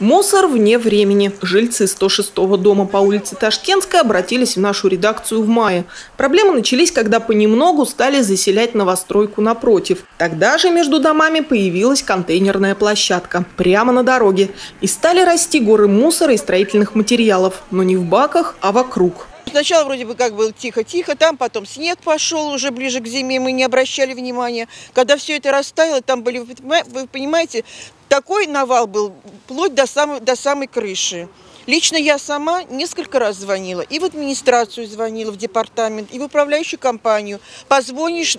Мусор вне времени. Жильцы 106-го дома по улице Ташкентская обратились в нашу редакцию в мае. Проблемы начались, когда понемногу стали заселять новостройку напротив. Тогда же между домами появилась контейнерная площадка прямо на дороге. И стали расти горы мусора и строительных материалов, но не в баках, а вокруг. Сначала вроде бы как было тихо-тихо, там потом снег пошел уже ближе к зиме, мы не обращали внимания. Когда все это растаяло, там были, вы понимаете, такой навал был вплоть до самой, до самой крыши. Лично я сама несколько раз звонила. И в администрацию звонила, в департамент, и в управляющую компанию. Позвонишь,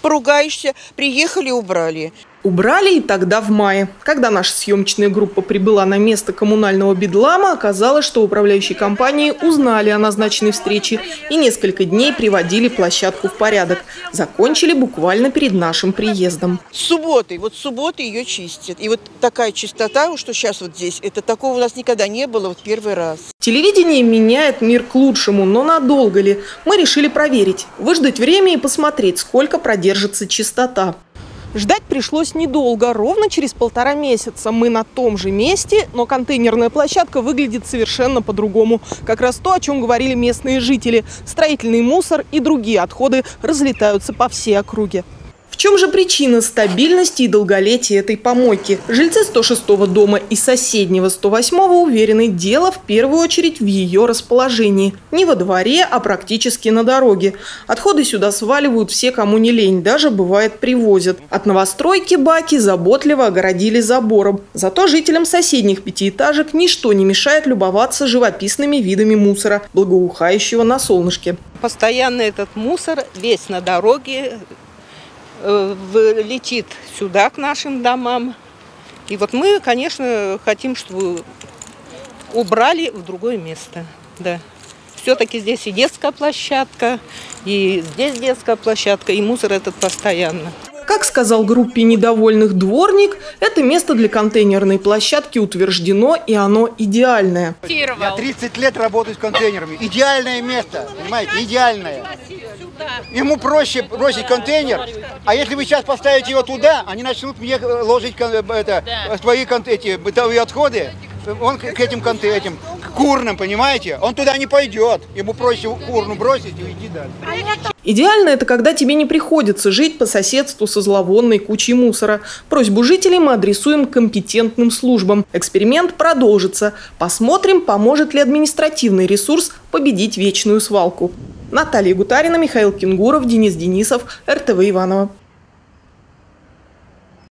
поругаешься, приехали, убрали. Убрали и тогда в мае. Когда наша съемочная группа прибыла на место коммунального бедлама, оказалось, что управляющие компании узнали о назначенной встрече и несколько дней приводили площадку в порядок. Закончили буквально перед нашим приездом. С субботы, вот с субботы ее чистят. И вот такая чистота, что сейчас вот здесь, это такого у нас никогда не было, вот первый раз. Телевидение меняет мир к лучшему, но надолго ли? Мы решили проверить, выждать время и посмотреть, сколько продержится чистота. Ждать пришлось недолго, ровно через полтора месяца. Мы на том же месте, но контейнерная площадка выглядит совершенно по-другому. Как раз то, о чем говорили местные жители. Строительный мусор и другие отходы разлетаются по всей округе. В чем же причина стабильности и долголетия этой помойки? Жильцы 106-го дома и соседнего 108-го уверены, дело в первую очередь в ее расположении. Не во дворе, а практически на дороге. Отходы сюда сваливают все, кому не лень, даже бывает привозят. От новостройки баки заботливо огородили забором. Зато жителям соседних пятиэтажек ничто не мешает любоваться живописными видами мусора, благоухающего на солнышке. Постоянно этот мусор весь на дороге, летит сюда, к нашим домам. И вот мы, конечно, хотим, чтобы убрали в другое место. Да. Все-таки здесь и детская площадка, и здесь детская площадка, и мусор этот постоянно. Как сказал группе недовольных дворник, это место для контейнерной площадки утверждено, и оно идеальное. Я 30 лет работаю с контейнерами. Идеальное место, понимаете, идеальное. Ему проще бросить контейнер, а если вы сейчас поставите его туда, они начнут мне ложить это, свои эти бытовые отходы, он к этим, этим курным, понимаете? Он туда не пойдет. Ему проще курну бросить и уйти дальше. Идеально это когда тебе не приходится жить по соседству со зловонной кучей мусора. Просьбу жителей мы адресуем компетентным службам. Эксперимент продолжится. Посмотрим, поможет ли административный ресурс победить вечную свалку. Наталья Гутарина, Михаил Кенгуров, Денис Денисов, РТВ Иванова.